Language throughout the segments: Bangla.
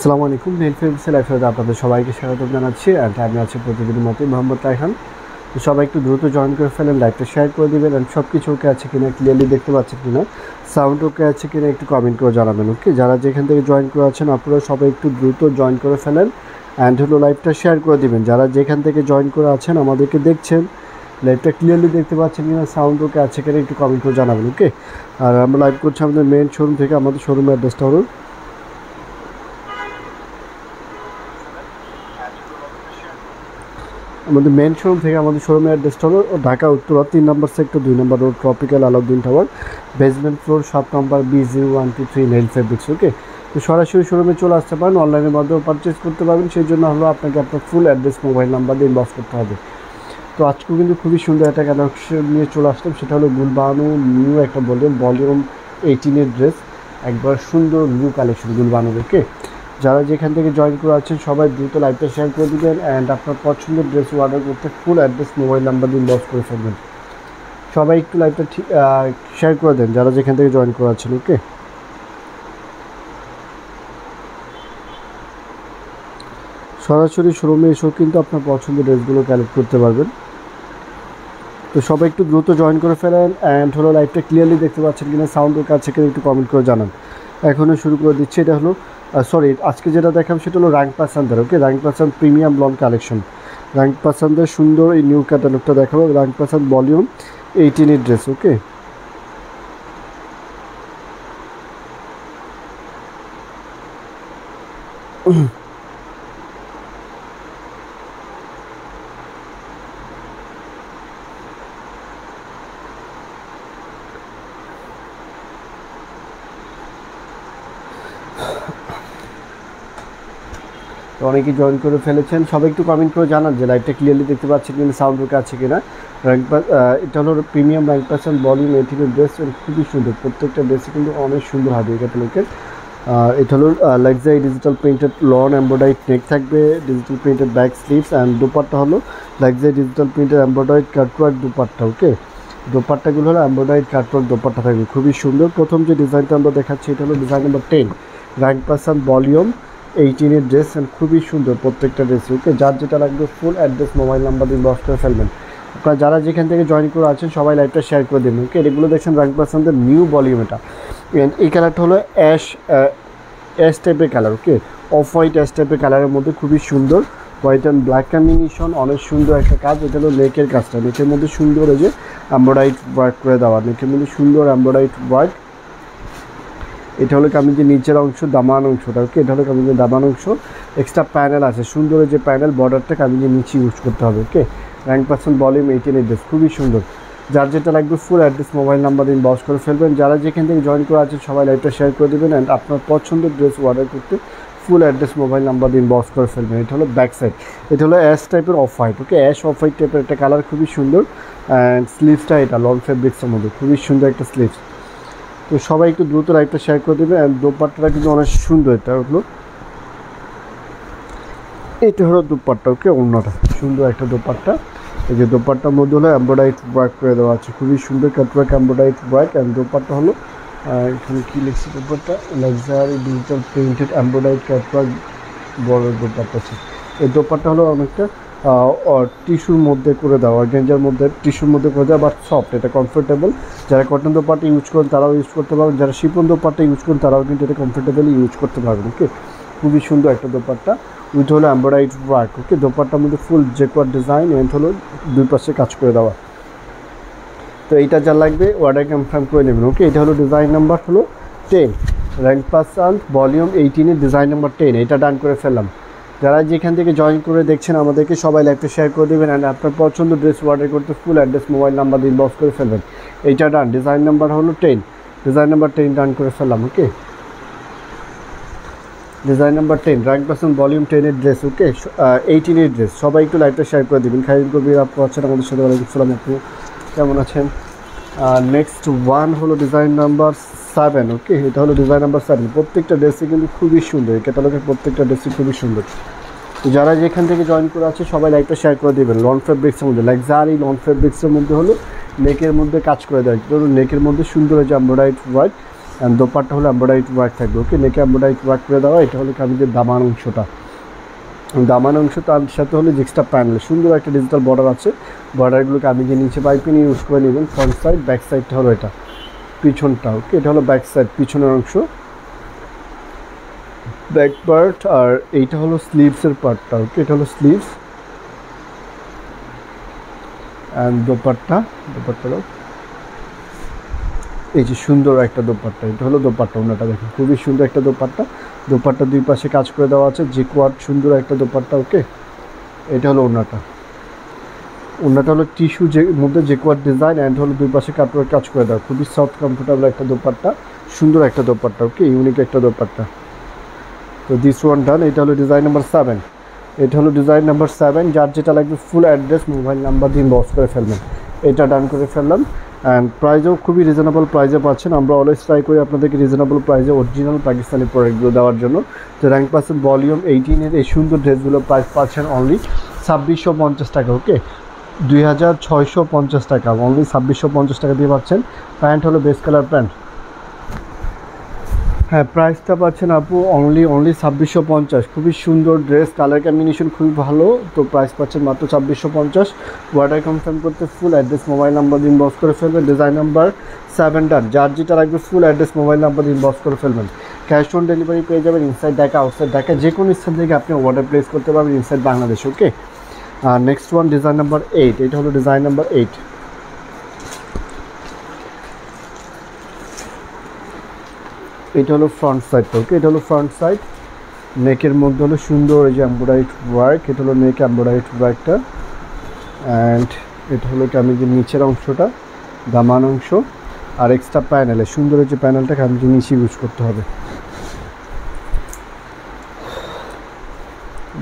আসসালামু আলাইকুম, নেল ফেমসে লাইফে আপনাদের সবাইকে স্বাগত জানাচ্ছি অ্যান্ড আমি আছি প্রতিদিনের মতোই মোহাম্মদ রায়হান তো সবাই একটু দ্রুত জয়েন করে ফেলেন লাইভটা শেয়ার করে দেবেন অ্যান্ড সব কিছু ওকে আছে কিনা ক্লিয়ারলি দেখতে পাচ্ছেন কিনা সাউন্ড ওকে আছে কিনা একটু কমেন্ট করে জানাবেন ওকে যারা যেখান থেকে জয়েন করে আছেন আপনারা সবাই একটু দ্রুত জয়েন করে ফেলেন অ্যান্ড হলো লাইভটা শেয়ার করে দিবেন। যারা যেখান থেকে জয়েন করে আছেন আমাদেরকে দেখছেন লাইভটা ক্লিয়ারলি দেখতে পাচ্ছেন কিনা সাউন্ড ওকে আছে কিনা একটু কমেন্ট করে জানাবেন ওকে আর আমরা লাইভ করছি আমাদের মেন শোরুম থেকে, আমাদের শোরুমের অ্যাড্রেসটা হলো আমাদের মেন শোরুম থেকে আমাদের শোরুমের অ্যাড্রেসটা হলো ঢাকা, উত্তরা, তিন নম্বর সেক্টর দুই নম্বর road tropical Alauddin tower basement floor সাত নম্বর B zero one two three nail fabrics okay তো সরাসরি শোরুমে চলে আসতে পারেন অনলাইনের মাধ্যমে পারচেস করতে পারবেন, সেই জন্য হলো আপনাকে আপনার ফুল অ্যাড্রেস মোবাইল নাম্বার দিয়ে ইনবক্স করতে হবে। তো আজকেও কিন্তু খুবই সুন্দর একটা কালেকশন নিয়ে চলে আসলাম, সেটা হলো গুলবানু নিউ একটা ভলিউম ভলিউম এইটিনের ড্রেস একবার সুন্দর নিউ কালেকশন গুলবানুর ওকে যারা যেখান থেকে জয়েন করে আছেন, সবাই দ্রুত লাইভটা শেয়ার করে দিবেন অ্যান্ড আপনার পছন্দের ড্রেস অর্ডার করতে ফুল অ্যাড্রেস মোবাইল নাম্বার দিয়ে লস করে ফেলবেন। সবাই একটু লাইভটা ঠিক শেয়ার করে দেন যারা যেখান থেকে জয়েন করে আছেন ওকে সরাসরি শোরুমে এসেও কিন্তু আপনার পছন্দের ড্রেসগুলো কালেক্ট করতে পারবেন। তো সবাই একটু দ্রুত জয়েন করে ফেলেন অ্যান্ড হলো লাইভটা ক্লিয়ারলি দেখতে পাচ্ছেন কিনা সাউন্ডের কাছে একটু কমেন্ট করে জানান। এখনও শুরু করে দিচ্ছি, এটা হলো সরি আজকে যেটা দেখাম সেটা হলো র্যাঙ্ক পাসান্দার ওকে র্যাঙ্ক পাসান্দ প্রিমিয়াম লন কালেকশন র্যাঙ্ক পাসান্দের সুন্দর এই নিউ ক্যাটালগটা দেখাবো। র্যাঙ্ক পাসান্দ ভলিউম এইটিনের ড্রেস ওকে অনেকেই জয়েন করে ফেলেছেন। সবাই একটু কমেন্ট করে জানান যে লাইভটা ক্লিয়ারলি দেখতে পাচ্ছেন কিনা সাউন্ড ওকে আছে কিনা। র্যাঙ্ক এটা হলো প্রিমিয়াম র্যাঙ্ক পার্সেন্ট ভলিউম এইটিনের ড্রেস খুবই সুন্দর। প্রত্যেকটা ড্রেসে কিন্তু অনেক সুন্দর হবে এই ক্যাটালগের আর এটা হলো luxury digital printed lawn embroidery neck থাকবে digital printed back sleeves and dupatta হলো luxury digital printed embroidery cutwork dupatta okay দোপাট্টাগুলো হলো এম্ব্রয়ডারি কাটওয়ার্ক দোপাট্টা থাকবে, খুবই সুন্দর। প্রথম যে ডিজাইনটা আমরা দেখাচ্ছি, এটা হলো ডিজাইন নাম্বার টেন র্যাঙ্ক পার্সেন্ট ভলিউম এইটিনের ড্রেস অ্যান্ড খুবই সুন্দর প্রত্যেকটা ড্রেস, ওকে? যার যেটা লাগবে ফুল অ্যাড্রেস মোবাইল নাম্বার দিয়ে বক্স করে ফেলবেন। আপনারা যারা যেখান থেকে জয়েন করে আছেন, সবাই লাইভটা শেয়ার করে দেবেন ওকে? এগুলো দেখছেন র্যাঙ্ক পার্সেন্টের নিউ ভলিউম এটা। এই কালারটা হলো অ্যাশ অ্যাশ টাইপের colour okay? Off white ash টাইপের কালারের মধ্যে খুবই সুন্দর। হোয়াইট অ্যান্ড ব্ল্যাক কম্বিনেশন অনেক সুন্দর একটা কাজ। এটা হলো নেকের কাজটা। নেকের মধ্যে সুন্দর এই যে এম্ব্রয়ডাইট ওয়ার্ক করে দেওয়া। নেকের মধ্যে সুন্দর এম্ব্রয়ডাইট ওয়ার্ক এটা হলো কামিজের নিচের অংশ দামান অংশটা ওকে এটা হলো কামিজের দামান অংশ এক্সট্রা প্যানেল আছে। সুন্দর যে প্যানেল বর্ডারটা কামিজের নিচে ইউজ করতে হবে ওকে র্যাঙ্ক পার্সেন্ট ভলিউম এইটিন ড্রেস খুবই সুন্দর। যার যেটা লাগবে ফুল অ্যাড্রেস মোবাইল নাম্বার দিন বস করে ফেলবেন। যারা যেখান থেকে জয়েন করে আছে, সবাই লাইভটা শেয়ার করে দেবেন। অ্যান্ড আপনার পছন্দের ড্রেস অর্ডার করতে ফুল অ্যাড্রেস মোবাইল নাম্বার দিন বস করে ফেলবেন। এটা হলো ব্যাক সাইড এটা হলো অ্যাশ টাইপের off white okay ash off white টাইপের একটা কালার খুবই সুন্দর। অ্যান্ড স্লিভসটা এটা লং ফেব্রিক্সের মধ্যে, খুবই সুন্দর একটা স্লিভস তো সবাই একটু দ্রুত লাইভটা শেয়ার করে দেবে অ্যান্ড দোপাট্টাটা কিন্তু অনেক সুন্দর এটা হলো এটা হলো দোপাট্টা, ওকে? অন্যটা, সুন্দর একটা দোপাট্টা। এই যে দোপাট্টার মধ্যে হলো এম্ব্রয়ডারি ওয়ার্ক করে দেওয়া আছে, খুবই সুন্দর cutwork embroidery work and dupatta হলো এখানে কী লিখছি dupatta? Luxury digital printed embroidery cutwork বড় দোপাট্টা আছে। এই দোপাট্টা হলো অনেকটা টিস্যুর মধ্যে করে দেওয়া অর্গেঞ্জার মধ্যে টিস্যুর মধ্যে করে দেওয়া বাট সফট এটা কমফোর্টেবল যারা কটন দোপাট্টা ইউজ করেন, তারাও ইউজ করতে পারবেন। যারা শিপন দোপাট্টা ইউজ করেন, তারাও কিন্তু এটা কমফোর্টেবলি ইউজ করতে পারবেন ওকে খুবই সুন্দর একটা দোপাট্টা উইথ হলো এম্ব্রয়ডারি ওয়ার্ক ওকে দোপাট্টার মধ্যে ফুল জেকোয়ার ডিজাইন এন্ড হলো দুই পাশে কাজ করে দেওয়া। তো এইটা যা লাগবে অর্ডার কনফার্ম করে নেবেন ওকে এটা হলো ডিজাইন নাম্বার হলো টেন র্যাঙ্ক পার্সেন্ট ভলিউম এইটিনের ডিজাইন নাম্বার টেন এটা ডান করে ফেললাম। যারা যেখান থেকে জয়েন করে দেখছেন, আমাদেরকে সবাই লাইভটা শেয়ার করে দেবেন অ্যান্ড আপনার পছন্দ ড্রেস অর্ডার করতে ফুল অ্যাড্রেস মোবাইল নাম্বার দিয়ে বক্স করে ফেলবেন। এইটা ডান ডিজাইন নাম্বার হলো ten design number ten done করে ফেললাম ওকে ডিজাইন নাম্বার টেন র্যাঙ্ক পার্সেন্ট ভলিউম টেনের ড্রেস ওকে এইটিনের ড্রেস সবাই একটু লাইভটা শেয়ার করে দেবেন। খাইদ কবির আপু আছেন, আমাদের সাথে। ওয়ালাইকুম সালাম আপু। কেমন আছেন? নেক্সট ওয়ান হলো ডিজাইন নাম্বার সেভেন ওকে এটা হলো ডিজাইন নাম্বার সেভেন প্রত্যেকটা ড্রেসই কিন্তু খুবই সুন্দর। এই ক্যাটালগের প্রত্যেকটা ড্রেসই খুবই সুন্দর। তো যারা যেখান থেকে জয়েন করে আছে, সবাই লাইকটা শেয়ার করে দেবেন। লন ফেব্রিক্সের মধ্যে লাক্সারি লন ফেব্রিক্সের মধ্যে হলো নেকের মধ্যে কাজ করে দেয়। ধরুন নেকের মধ্যে সুন্দর হয়েছে এমব্রয়ডারি ওয়ার্ক অ্যান্ড দোপারটা হলো এম্ব্রয়ডারি ওয়ার্ক থাকবে ওকে নেকে এম্ব্রয়ডারি ওয়ার্ক করে দেওয়া, এটা হলো কামিজের দামান অংশটা। দামান অংশ তার সাথে হলো জিক্সটা প্যানেল সুন্দর একটা ডিজিটাল বর্ডার আছে। বর্ডারগুলোকে আমি যে নিচে পাইপিং ইউজ করে নেবেন ফ্রন্ট সাইড ব্যাক সাইডটা হলো এটা। পিছনটা ওকে? এটা হলো ব্যাক সাইড পিছনের অংশ। ব্যাক পার্ট আর এইটা হলো স্লিভসের পার্টটা ওকে? এটা হলো স্লিভস অ্যান্ড দোপাট্টা দোপাট্টা এই যে সুন্দর একটা দোপাট্টা, এটা হলো দোপাট্টা, ওনাটা দেখুন, খুবই সুন্দর একটা দোপাট্টা। দোপাট্টা দুই পাশে কাজ করে দেওয়া আছে, যে কোয়াড সুন্দর একটা দোপাট্টা, ওকে? এটা হলো ওনাটা। ওনাটা হলো টিস্যু যে, মধ্যে যে কোয়াড ডিজাইন অ্যান্ড হলো দুই পাশে কাপড়ের কাজ করে দেওয়া। খুবই সফট কমফোর্টেবল একটা দোপাট্টা, সুন্দর একটা দোপাট্টা ওকে ইউনিক একটা দোপাট্টা। তো দিস ওয়ান ডান এটা হলো ডিজাইন নাম্বার সেভেন এটা হলো ডিজাইন নাম্বার সেভেন যার যেটা লাগবে ফুল অ্যাড্রেস মোবাইল নাম্বার দিয়ে বক্স করে ফেলবেন। এটা ডান করে ফেললাম। অ্যান্ড প্রাইসও খুবই রিজনেবল প্রাইসে পাচ্ছেন। আমরা অলওয়েজ ট্রাই করি আপনাদেরকে রিজনেবল প্রাইসে অরিজিনাল পাকিস্তানি প্রোডাক্টগুলো দেওয়ার জন্য। তো র্যাঙ্ক পার্সেন্ট ভলিউম এইটিনের এই সুন্দর ড্রেসগুলো প্রাইস পাচ্ছেন অনলি ছাব্বিশশো পঞ্চাশ টাকা ওকে দুই হাজার ছয়শো পঞ্চাশ টাকা। অনলি ছাব্বিশশো পঞ্চাশ টাকা দিয়ে পাচ্ছেন। প্যান্ট হলো বেস্ট কালার প্যান্ট হ্যাঁ প্রাইসটা পাচ্ছেন আপু অনলি অনলি ছাব্বিশশো পঞ্চাশ। খুবই সুন্দর ড্রেস কালার কম্বিনেশন খুবই ভালো। তো প্রাইস পাচ্ছেন মাত্র ছাব্বিশশো পঞ্চাশ। অর্ডার কনফার্ম করতে ফুল অ্যাড্রেস মোবাইল নাম্বার দিন করে ফেলবেন। ডিজাইন নাম্বার সেভেন ডান যার যেটা লাগবে ফুল অ্যাড্রেস মোবাইল নাম্বার দিন বক্স করে ফেলবেন। ক্যাশ অন ডেলিভারি পেয়ে যাবেন ইনসাইড ঢাকা আউটসাইড ঢাকা। যে কোনো স্থান থেকে আপনি অর্ডার প্লেস করতে পারবেন ইনসাইড বাংলাদেশ ওকে আর next one design number eight এটা হলো ডিজাইন নাম্বার এইট এটা হলো ফ্রন্ট সাইডটা ওকে এটা হলো ফ্রন্ট সাইড নেকের মধ্যে হলো সুন্দর এই যে এম্ব্রয়ডারি ওয়ার্ক এটা হলো নেক এম্ব্রয়ডারি ওয়ার্কটা অ্যান্ড এটা হলো কামিজের নিচের অংশটা, দামান অংশ, আর এক্সট্রা প্যানেলে সুন্দর যে প্যানেলটা কামিজের নিচে ইউজ করতে হবে।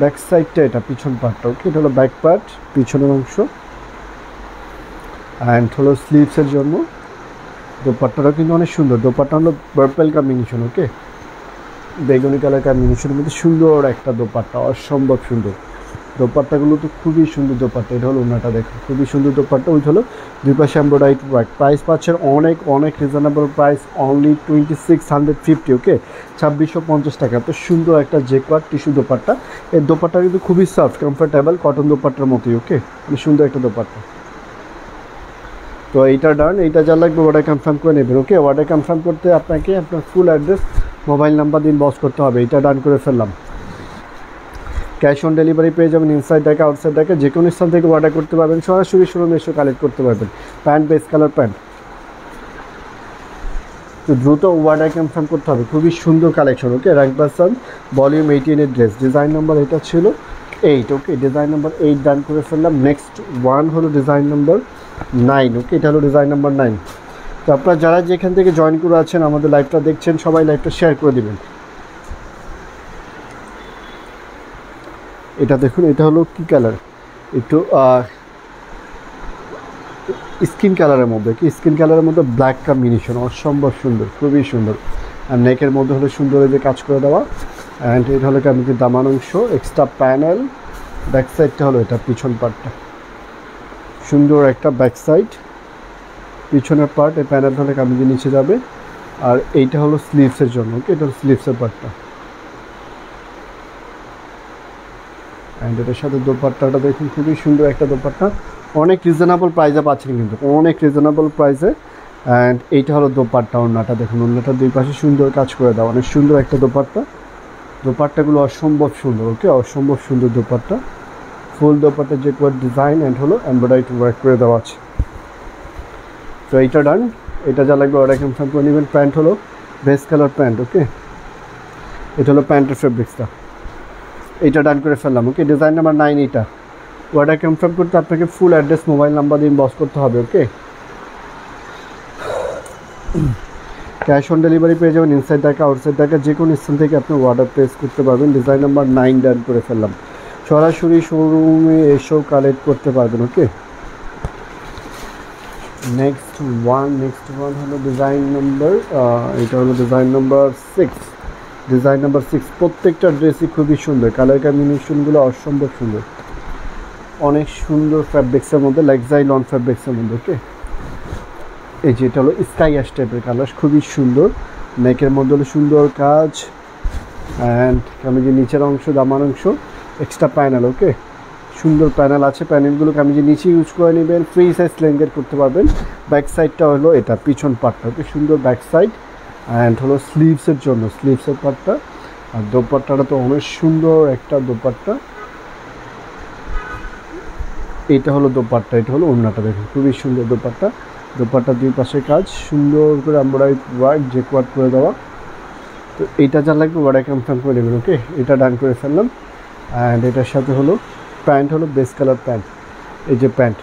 ব্যাক সাইডটা এটা পিছন পার্টটা ওকে এটা হলো ব্যাক পার্ট পিছনের অংশ। অ্যান্ড হলো স্লিভসের জন্য। দোপাট্টাটাও কিন্তু অনেক সুন্দর। দোপাট্টা হলো পার্পেল কম্বিনেশন ওকে বেগুনি কালার কম্বিনেশনের মধ্যে সুন্দর একটা দোপাট্টা, অসম্ভব সুন্দর। দোপাট্টাগুলো তো খুবই সুন্দর দোপাট্টা, এটা হলো ওনাটা দেখো খুবই সুন্দর দোপাট্টা। ওই হলো দুই পাশে এমব্রয়ডারি ওয়ার্ক প্রাইস পাচ্ছেন অনেক অনেক reasonable price only twenty six hundred fifty okay ছাব্বিশশো পঞ্চাশ টাকা তো সুন্দর একটা জেকওয়ার টিস্যু দোপাট্টা। এই দোপাট্টা কিন্তু খুবই সফট কমফোর্টেবল কটন দোপাট্টার মতোই ওকে মানে সুন্দর একটা দোপাট্টা। তো এইটা ডান এইটা যা লাগবে অর্ডার কনফার্ম করে নেবেন ওকে অর্ডার কনফার্ম করতে আপনাকে আপনার ফুল অ্যাড্রেস মোবাইল নাম্বার দিন বস করতে হবে, এইটা ডান করে ফেললাম। ক্যাশ অন ডেলিভারি পেয়ে যাবেন ইনসাইড ডাকে আউটসাইড ডাকে যে কোনো স্থান থেকে অর্ডার করতে পারবেন। সরাসরি শোরুমে এসে কালেক্ট করতে পারবেন। প্যান্ট বেস কালার প্যান্ট তো দ্রুত অর্ডার কনফার্ম করতে হবে। খুবই সুন্দর কালেকশন ওকে র্যাঙ্ক পার্সন ভলিউম এইটিনের ড্রেস ডিজাইন নাম্বার এটা ছিল eight okay design number eight done করে ফেললাম। নেক্সট ওয়ান হলো ডিজাইন নাম্বার নাইন ওকে এটা হলো ডিজাইন নাম্বার নাইন তো আপনারা যারা যেখান থেকে জয়েন করে আছেন, আমাদের লাইভটা দেখছেন, সবাই লাইভটা শেয়ার করে দিবেন। এটা দেখুন, এটা হলো কি কালার একটু স্কিন কালারের মধ্যে, কি স্কিন কালারের মধ্যে ব্ল্যাক কম্বিনেশন অসম্ভব সুন্দর, খুবই সুন্দর। আর নেকের মধ্যে হলো সুন্দর যে কাজ করে দেওয়া অ্যান্ড এটা হলো কামিজের দামান অংশ এক্সট্রা প্যানেল ব্যাক সাইডটা হলো এটা, পিছন পার্টটা সুন্দর একটা ব্যাক সাইড পিছনের পার্ট এই প্যানেলটা হলে কামিজের নিচে যাবে। আর এইটা হলো স্লিভসের জন্য ওকে এটা হলো স্লিভসের পার্টটা অ্যান্ড এটার সাথে দোপাট্টাটা দেখুন, খুবই সুন্দর একটা দোপাট্টা। অনেক রিজনেবল প্রাইসে পাচ্ছেন কিন্তু, অনেক রিজনেবল প্রাইসে অ্যান্ড এইটা হলো দোপাট্টা ওনাটা দেখুন ওনাটা দুই পাশে সুন্দর কাজ করে দেওয়া, অনেক সুন্দর একটা দোপাট্টা। দোপাট্টাগুলো অসম্ভব সুন্দর, ওকে? অসম্ভব সুন্দর দোপাট্টা। ফুল দোপাট্টা যে কোয়ার ডিজাইন অ্যান্ড হলো এমব্রয়ডারি ওয়ার্ক করে দেওয়া আছে। তো এইটা ডান এটা যা লাগবে অর্ডার কনফার্ম করে প্যান্ট হলো বেস কালার প্যান্ট ওকে? এটা হলো প্যান্টের ফেব্রিক্সটা এইটা ডান করে ফেললাম। ওকে ডিজাইন নাম্বার নাইন এইটা অর্ডার কনফার্ম করতে আপনাকে ফুল অ্যাড্রেস মোবাইল নাম্বার দিয়ে বস করতে হবে ওকে ক্যাশ অন ডেলিভারি পেয়ে যাবেন ইনসাইড টাকা আউটসাইড টাকা যে কোনো স্থান থেকে আপনি অর্ডার প্লেস করতে পারবেন। ডিজাইন নাম্বার নাইন ডান করে ফেললাম। সরাসরি শোরুমে এসেও কালেক্ট করতে পারবেন okay next one next one হলো ডিজাইন নাম্বার এটা হলো design number six design number six প্রত্যেকটা ড্রেসই খুবই সুন্দর। কালার কম্বিনেশনগুলো অসম্ভব সুন্দর। অনেক সুন্দর ফ্যাব্রিক্সের মধ্যে লেগজাই লন ফ্যাব্রিক্সের মধ্যে ওকে এই যে এটা হলো স্কাই অ্যাশ টাইপের কালার খুবই সুন্দর। নেকের মধ্যে হলো সুন্দর কাজ। অ্যান্ড কামিজের নিচের অংশ, দামার অংশ এক্সট্রা প্যানেল ওকে সুন্দর প্যানেল আছে। প্যানেলগুলো কামিজের নিচে ইউজ করে নেবেন। ফ্রি সাইজ লেঙ্গের করতে পারবেন। ব্যাক সাইডটা হলো এটা, পিছন পার্টটা ওকে সুন্দর ব্যাক সাইড অ্যান্ড হলো স্লিভসের জন্য স্লিভসের পার্টটা আর দোপাট্টাটা তো অনেক সুন্দর একটা দোপাট্টা। এটা হলো দোপাট্টা, এটা হলো অন্যটা দেখুন, খুবই সুন্দর দোপাট্টা। দোপাট্টা দুই পাশে কাজ, সুন্দর করে এমব্রয়ডারি ওয়ার্ক যে কোয়ার্ড করে দেওয়া। তো এইটা যা লাগবে ওয়ার্ডে কনফার্ম করে নেবেন ওকে এটা ডান করে ফেললাম। অ্যান্ড এটার সাথে হলো প্যান্ট, হলো বেস কালার প্যান্ট। এই যে pant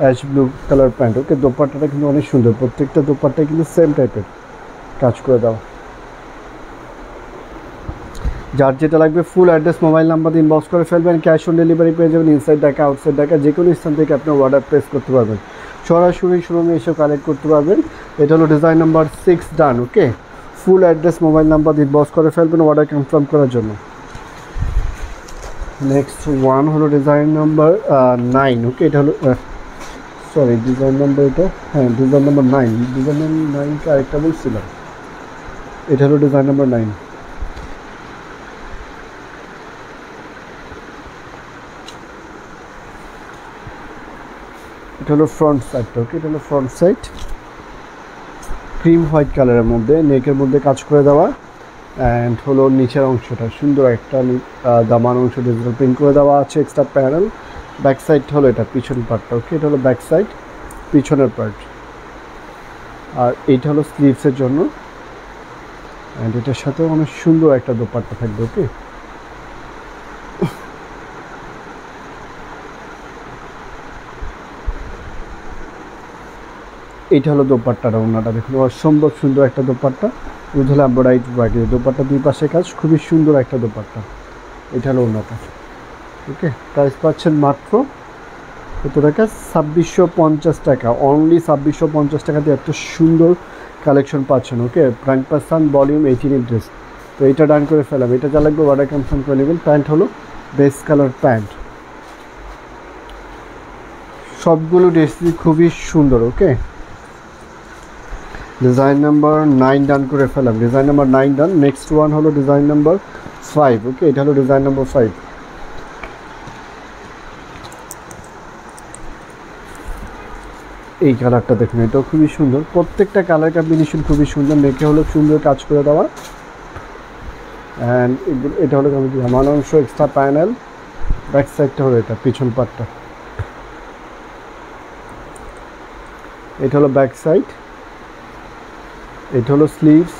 ash blue colour pant okay দোপাট্টাটা কিন্তু অনেক সুন্দর, প্রত্যেকটা দোপাট্টায় কিন্তু সেম টাইপের কাজ করে দেওয়া যার যেটা লাগবে ফুল অ্যাড্রেস মোবাইল নাম্বার দিয়ে ইনবক্স করে ফেলবেন ক্যাশ অন ডেলিভারি পেয়ে যাবেন ইনসাইড ডাকা আউটসাইড ডাকা যে কোনো স্থান থেকে আপনি অর্ডার প্লেস করতে পারবেন। সরাসরি শোরুমে এসে কালেক্ট করতে পারবেন। এটা হলো design number six done okay full address mobile number দিয়ে ইনবক্স করে ফেলবেন অর্ডার কনফার্ম করার জন্য। নেক্সট ওয়ান হলো ডিজাইন নাম্বার নাইন ওকে এটা হলো সরি ডিজাইন নাম্বার এটা হ্যাঁ design number nine design number নাইনকে আরেকটা বলছিলাম। এটা হলো ডিজাইন নাম্বার নাইন এটা হলো ফ্রন্ট সাইডটা ওকে এটা হলো ফ্রন্ট সাইড ক্রিম হোয়াইট কালারের মধ্যে নেকের মধ্যে কাজ করে দেওয়া। অ্যান্ড হলো নিচের অংশটা, সুন্দর একটা দামান অংশ ডিজিটাল প্রিন্ট করে দেওয়া আছে এক্সট্রা প্যানেল ব্যাক সাইড হলো এটা, পিছন পার্টটা ওকে এটা হলো ব্যাক সাইড পিছনের পার্ট আর এইটা হলো স্লিভসের জন্য। অ্যান্ড এটার সাথেও অনেক সুন্দর একটা দোপাট্টা থাকবে, ওকে? এইটা হলো দোপাট্টাটা ওনাটা, দেখুন। অসম্ভব সুন্দর একটা দোপাট্টা। উজলা এম্বরাইড বাকি দোপাট্টা দুই পাশে কাজ, খুবই সুন্দর একটা দোপাট্টা। এটা হলো ওনাটা, ওকে? প্রাইস পাচ্ছেন মাত্র কত টাকা? ছাব্বিশশো পঞ্চাশ টাকা। অনলি ছাব্বিশশো পঞ্চাশ টাকা দিয়ে এত সুন্দর কালেকশন পাচ্ছেন, ওকে? ব্র্যান্ড পার্সান ভলিউম এইটিন ড্রেস তো এটা ডান করে ফেলাম। এটা যা লাগবে অর্ডার কনফার্ম করে নেবেন। প্যান্ট হলো বেস কালার প্যান্ট সবগুলো ড্রেসই খুবই সুন্দর, okay? Design number nine done করে ফেলাম। Design number nine done next one হলো ডিজাইন নাম্বার ফাইভ ওকে? এটা হলো ডিজাইন নাম্বার ফাইভ এই কালারটা দেখুন, এটাও খুবই সুন্দর। প্রত্যেকটা কালার কম্বিনেশন খুবই সুন্দর মেয়েকে হলো সুন্দর কাজ করে দেওয়া। অ্যান্ড এটা হলো জামান অংশ এক্সট্রা প্যানেল ব্যাক সাইডটা হলো এটা, পিছন পাটটা এটা হলো ব্যাক সাইড এটা হলো স্লিভস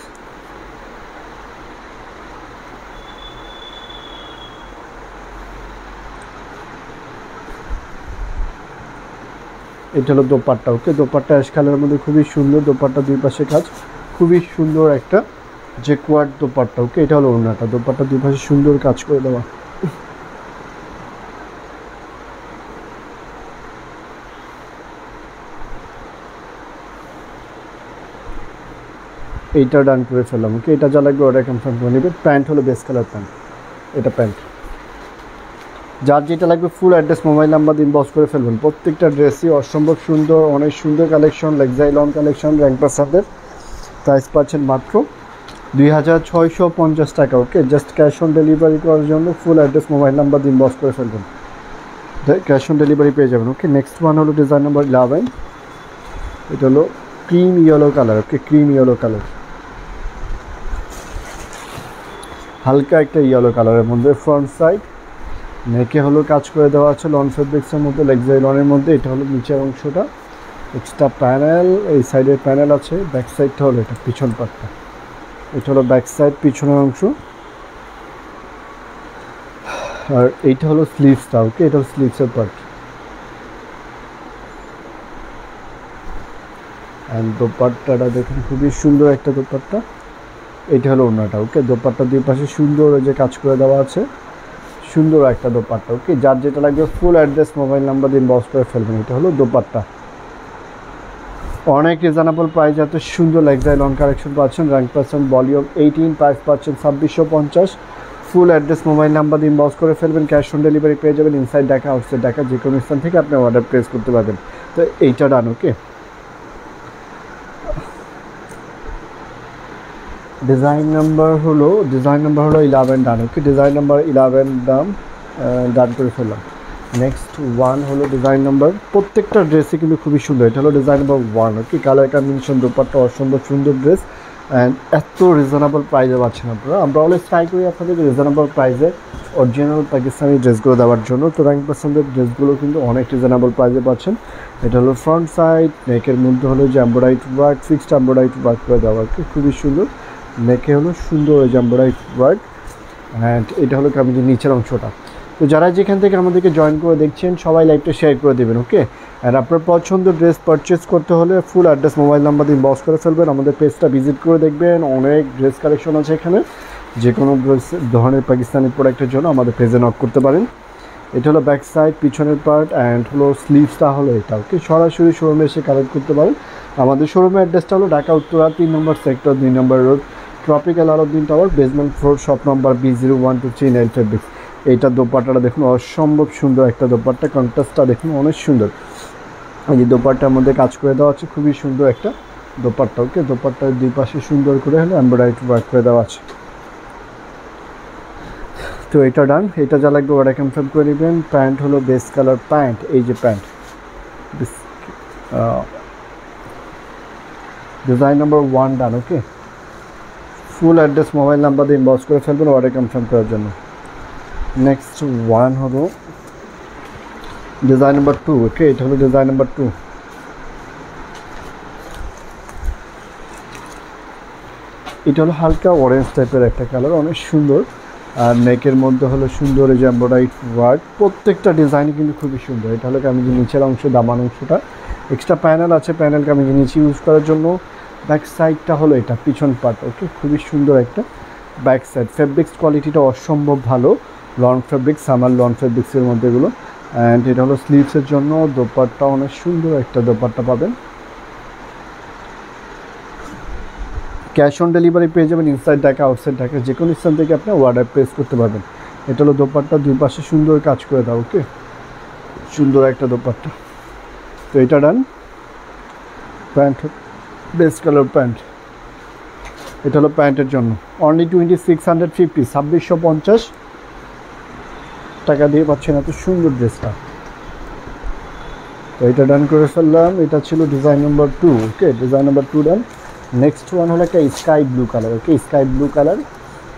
এটা হলো দোপাট্টা। ওকে, দোপাট্টা অ্যাশ কালারের মধ্যে খুবই সুন্দর দোপাট্টা দুই পাশে কাজ। খুবই সুন্দর একটা যে কোয়াড দোপাট্টা। ওকে, এটা হলো ওনাটা দোপাট্টা দুই পাশে সুন্দর কাজ করে দেওয়া। এইটা ডান করে ফেললাম। ওকে, এটা যা লাগবে অর্ডার কনফার্ম করে নেবে। প্যান্ট হলো বেস কালার প্যান্ট এটা প্যান্ট যার যেটা লাগবে full address mobile number inbox করে ফেলবেন। প্রত্যেকটা ড্রেসই অসম্ভব সুন্দর, অনেক সুন্দর কালেকশন লেগজাই লং কালেকশন র্যাঙ্ক পাসাদের প্রাইস পাচ্ছেন মাত্র দুই হাজার ছয়শো পঞ্চাশ টাকা okay just cash on delivery করার জন্য ফুল অ্যাড্রেস মোবাইল নাম্বার দিন ইনবক্স করে ফেলবেন। ক্যাশ অন ডেলিভারি পেয়ে যাবেন ওকে নেক্সট ওয়ান হলো ডিজাইন নাম্বার ইলেভেন এটা হলো cream yellow colour okay cream yellow colour হালকা একটা ইয়েলো কালারের মধ্যে ফ্রন্ট সাইড নেকে হলো কাজ করে দেওয়া আছে লন ফেব্রিক্সের মধ্যে লেগজাই লনের মধ্যে। এটা হলো নিচের অংশটা। এক্সট্রা প্যানেল এই সাইডের প্যানেল আছে। ব্যাক সাইডটা হলো এটা, পিছন পাটটা। এটা হলো ব্যাক সাইড পিছনের অংশ। আর এইটা হলো স্লিভসটা ওকে এটা হলো স্লিভসের পার্ট অ্যান্ড দোপাট্টাটা দেখুন, খুবই সুন্দর একটা দোপাট্টা। এটা হলো ওনাটা ওকে দোপাট্টা দুই পাশে সুন্দর যে কাজ করে দেওয়া আছে। সুন্দর একটা দোপাট্টা, ওকে? যার যেটা লাগবে ফুল অ্যাড্রেস মোবাইল নাম্বার দিন বক্স করে ফেলবেন। এটা হলো দোপাট্টা। অনেক রিজনেবল প্রাইস এত সুন্দর লেগজাই লং কালেকশন পাচ্ছেন rank percent volume eighteen price পাচ্ছেন ছাব্বিশশো পঞ্চাশ। ফুল অ্যাড্রেস মোবাইল নাম্বার দিন বক্স করে ফেলবেন ক্যাশ অন ডেলিভারি পেয়ে যাবেন ইনসাইড ডাকা আউটসাইড ডাকা যে কোনো স্থান থেকে আপনি অর্ডার প্লেস করতে পারবেন। তো এইটা ডান ওকে ডিজাইন নাম্বার হলো ডিজাইন নাম্বার হলো eleven done okay design number eleven দাম ডান করে ফেললাম। নেক্সট ওয়ান হলো ডিজাইন নাম্বার প্রত্যেকটা ড্রেসই কিন্তু খুবই সুন্দর। এটা হলো design number one okay colour combination dupatta অসম্ভব সুন্দর ড্রেস অ্যান্ড এত রিজনেবল প্রাইসে পাচ্ছেন আপনারা। আমরা অলওয়েজ ট্রাই করি আপনাদের রিজনেবল প্রাইসে অরিজিনাল পাকিস্তানি ড্রেসগুলো দেওয়ার জন্য। তো র্যাঙ্ক পার্সেন্টের ড্রেসগুলো কিন্তু অনেক রিজনেবল প্রাইসে পাচ্ছেন। এটা হলো ফ্রন্ট সাইড নেকের মধ্যে হলো যে embroidery work fixed embroidery work করে দেওয়া খুবই সুন্দর। নেকে হলো সুন্দর এম্ব্রয়ডারি ওয়ার্ক অ্যান্ড এটা হলো কামিজের নিচের অংশটা। তো যারা যেখান থেকে আমাদেরকে জয়েন করে দেখছেন, সবাই লাইভটা শেয়ার করে দেবেন ওকে আর আপনার পছন্দ ড্রেস পারচেস করতে হলে ফুল অ্যাড্রেস মোবাইল নাম্বার দিয়ে বক্স করে ফেলবেন, আমাদের পেজটা ভিজিট করে দেখবেন, অনেক ড্রেস কালেকশন আছে এখানে। যে কোনো ধরনের পাকিস্তানি প্রোডাক্টের জন্য আমাদের পেজে নক করতে পারেন। এটা হলো ব্যাক সাইড পিছনের পার্ট অ্যান্ড হলো স্লিভসটা হলো এটা ওকে সরাসরি শোরুমে এসে কালেক্ট করতে পারেন। আমাদের শোরুমের অ্যাড্রেসটা হলো ঢাকা, উত্তরা, তিন নম্বর সেক্টর দুই number road tropical Alauddin tower basement floor shop number B zero one two three nine fabrics এইটার দোপাট্টাটা দেখুন, অসম্ভব সুন্দর একটা দোপাট্টা কন্ট্রাস্টটা দেখুন, অনেক সুন্দর। এই যে দোপাট্টার মধ্যে কাজ করে দেওয়া আছে, খুবই সুন্দর একটা দোপাট্টা। ওকে, দোপাট্টার দুই পাশে সুন্দর করে হলে এমব্রয়ডারি ওয়ার্ক করে দেওয়া আছে। তো এটা ডান এটা যা লাগবে ওটা কনফার্ম করে নেবেন প্যান্ট হলো বেস কালার প্যান্ট, এই যে pant. Design number one done okay? Full address, mobile number দিয়ে ইনবক্স করে ফেলবেন অর্ডার কনফার্ম করার জন্য। নেক্সট ওয়ান হলো ডিজাইন নাম্বার টু ওকে এটা হলো ডিজাইন নাম্বার টু এটা হলো হালকা অরেঞ্জ টাইপের একটা কালার অনেক সুন্দর। আর নেকের মধ্যে হলো সুন্দর এই যে এম্ব্রয়ডারি ওয়ার্ক প্রত্যেকটা ডিজাইন কিন্তু খুবই সুন্দর। এটা হলো কামিজের নিচের অংশ, দামান অংশটা। এক্সট্রা প্যানেল আছে প্যানেল কামিজের নিচে ইউজ করার জন্য। ব্যাক সাইডটা হলো এটা, পিছন পার্ট ওকে খুবই সুন্দর একটা ব্যাক সাইড ফেব্রিক্স কোয়ালিটিটা অসম্ভব ভালো। লন ফেব্রিক্স সামার লন ফেব্রিক্সের মধ্যে এগুলো। অ্যান্ড এটা হলো স্লিভসের জন্য, দোপাট্টা অনেক সুন্দর একটা দোপাট্টা পাবেন। ক্যাশ অন ডেলিভারি পেয়ে যাবেন ইনসাইড ঢাকা আউটসাইড ঢাকা যে কোনো স্থান থেকে আপনি অর্ডার প্লেস করতে পারবেন। এটা হলো দোপাট্টা, দুই পাশে সুন্দর কাজ করে দাও ওকে সুন্দর একটা দোপাট্টা। তো এটা done pant best colour pant. এটা হলো প্যান্টের জন্য। Only twenty six hundred fifty ছাব্বিশশো পঞ্চাশ। টাকা দিয়ে পাচ্ছেন এত সুন্দর ড্রেসটা। তো এটা ডান করে ফেললাম। এটা ছিল design number two okay design number two done next one হলো একটা sky blue colour okay sky blue colour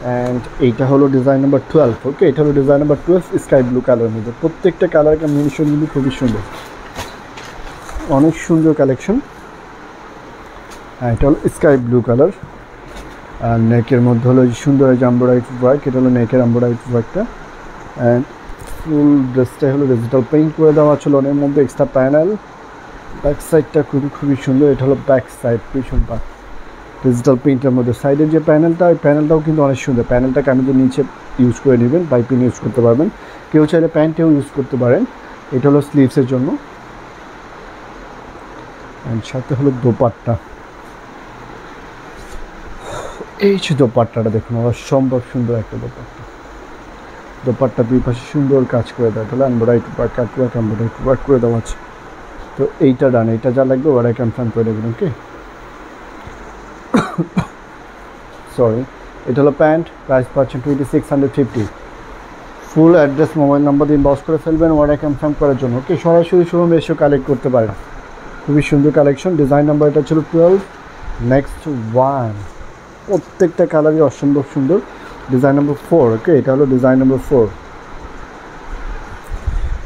and এইটা হলো ডিজাইন নাম্বার টুয়েলভ ওকে এটা হলো design number twelve sky blue colour মধ্যে প্রত্যেকটা কালার কম্বিনেশন কিন্তু খুবই সুন্দর। অনেক সুন্দর কালেকশন হ্যাঁ এটা হলো স্কাই ব্লু কালার আর নেকের মধ্যে হলো সুন্দর এই জাম্বোরাইট ওয়ার্ক এটা হলো নেকের আম্বোরাইট ওয়ার্কটা অ্যান্ড ফুল ড্রেসটাই হলো ডিজিটাল পেইন্ট করে দেওয়া ছিল ওর মধ্যে এক্সট্রা প্যানেল ব্যাক সাইডটা খুবই খুবই সুন্দর, এটা হলো ব্যাক সাইড পিছন পাক ডিজিটাল পেইন্টের মধ্যে সাইডের যে প্যানেলটা ওই প্যানেলটাও কিন্তু অনেক সুন্দর। প্যানেলটাকে আমি যে নিচে ইউজ করে নেবেন পাইপিং ইউজ করতে পারবেন। কেউ চাইলে প্যান্টেও ইউজ করতে পারেন। এটা হলো স্লিভসের জন্য। অ্যান্ড সাথে হলো দোপাট্টা। এই যে দোপাট্টাটা দেখুন, অসম্ভব সুন্দর একটা দোপাট্টা। দোপাট্টা দুই পাশে সুন্দর কাজ করে দেয়, তাহলে embroidery work cut work embroidery work করে দেওয়া আছে। তো এইটা ডান এইটা যা লাগবে ওরাই কনফার্ম করে দেবেন ওকে সরি এটা হলো প্যান্ট প্রাইস পাচ্ছেন twenty six hundred fifty full address mobile number দিয়ে বস করে ফেলবেন অর্ডার কনফার্ম করার জন্য ওকে সরাসরি শোরুমে এসেও কালেক্ট করতে পারেন। খুবই সুন্দর কালেকশন ডিজাইন নাম্বার এটা ছিল টুয়েলভ নেক্সট ওয়ান প্রত্যেকটা কালারই অসম্ভব সুন্দর। ডিজাইন নম্বর ফোর ওকে এটা হলো ডিজাইন নম্বর ফোর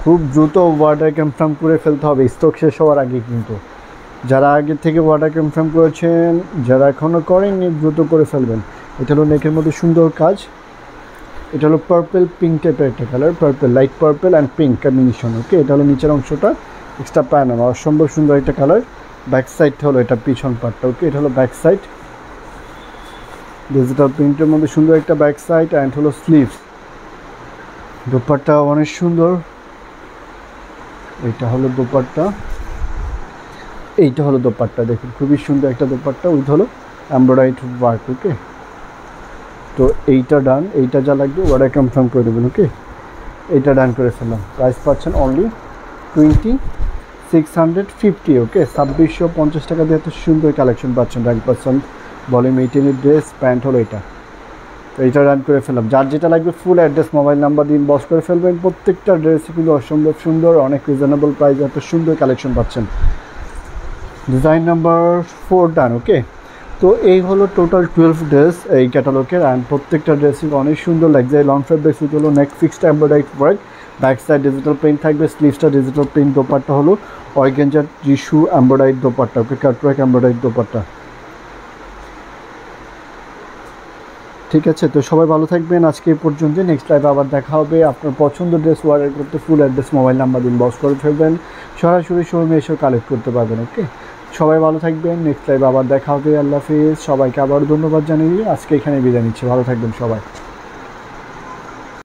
খুব দ্রুত অর্ডার কনফার্ম করে ফেলতে হবে। স্টক শেষ হওয়ার আগে কিন্তু। যারা আগে থেকে অর্ডার কনফার্ম করেছেন, যারা এখনও করেননি, দ্রুত করে ফেলবেন। এটা হলো নেকের মধ্যে সুন্দর কাজ। এটা হলো পার্পেল পিঙ্ক টাইপের একটা colour purple light purple and pink combination okay এটা হলো নিচের অংশটা এক্সট্রা প্যানেল অসম্ভব সুন্দর একটা কালার ব্যাক সাইডটা হলো এটা পিছন পার্টটা ওকে এটা হলো ব্যাক সাইড ডিজিটাল প্রিন্টের মধ্যে সুন্দর একটা ব্যাক সাইড অ্যান্ড হলো স্লিভস দোপাট্টা অনেক সুন্দর। এইটা হলো দোপাট্টা। এইটা হলো দোপাট্টা, দেখুন, খুবই সুন্দর একটা দোপাট্টা উইথ হলো এমব্রয়ডারি ওয়ার্ক ওকে তো এইটা ডান এইটা যা লাগবে ওরা কনফার্ম করে দেবেন ওকে এইটা ডান করে ফেললাম। প্রাইস পাচ্ছেন only twenty six hundred fifty okay ছাব্বিশশো পঞ্চাশ টাকা দিয়ে এত সুন্দর কালেকশন পাচ্ছেন র্যাঙ্ক পার্সেন্ট ভলিউম এইটিনের ড্রেস প্যান্ট হলো এটা। তো এইটা রান করে ফেললাম। যার যেটা লাগবে ফুল অ্যাড্রেস মোবাইল নাম্বার দিন বস করে ফেলবেন প্রত্যেকটা ড্রেসই কিন্তু অসম্ভব সুন্দর, অনেক রিজনেবল প্রাইস এত সুন্দর কালেকশন পাচ্ছেন। Design number four done okay তো এই হলো টোটাল টুয়েলভ ড্রেস এই ক্যাটালগের অ্যান্ড প্রত্যেকটা ড্রেসই অনেক সুন্দর লাগছে। লং ফেব্রিক সুইচ হলো neck fixed embroidery work back side digital print থাকবে স্লিভসটা ডিজিটাল প্রিন্ট দোপাট্টা হলো organza tissue embroidery dupatta okay cutwork embroidery dupatta. ঠিক আছে, তো সবাই ভালো থাকবেন। আজকে পর্যন্ত নেক্সট লাইভে আবার দেখা হবে। আপনার পছন্দ ড্রেস অর্ডার করতে ফুল অ্যাড্রেস মোবাইল নাম্বার দিন বস করে ফেলবেন। সরাসরি শোরুমে এসেও কালেক্ট করতে পারবেন ওকে সবাই ভালো থাকবেন। নেক্সট লাইভে আবার দেখা হবে। আল্লাহ হাফিজ। সবাইকে আবার ধন্যবাদ জানিয়ে আজকে এখানে বিদায় নিচ্ছি। ভালো থাকবেন সবাই।